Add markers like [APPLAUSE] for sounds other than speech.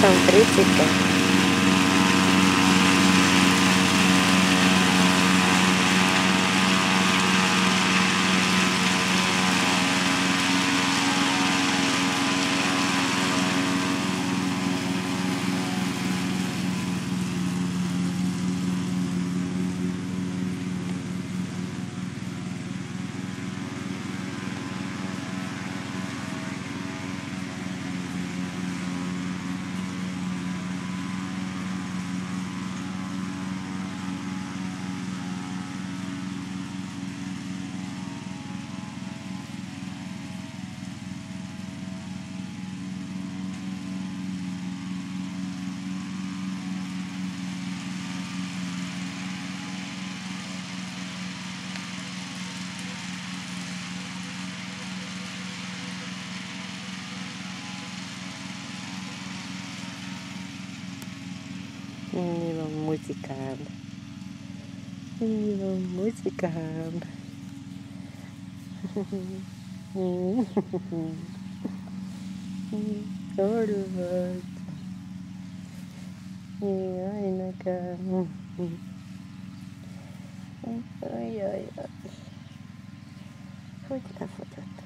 там 35 Menino musicado. Menino musicado. [LAUGHS] Olha Ai, na cara. Ai, ai, ai. Foto da tosta.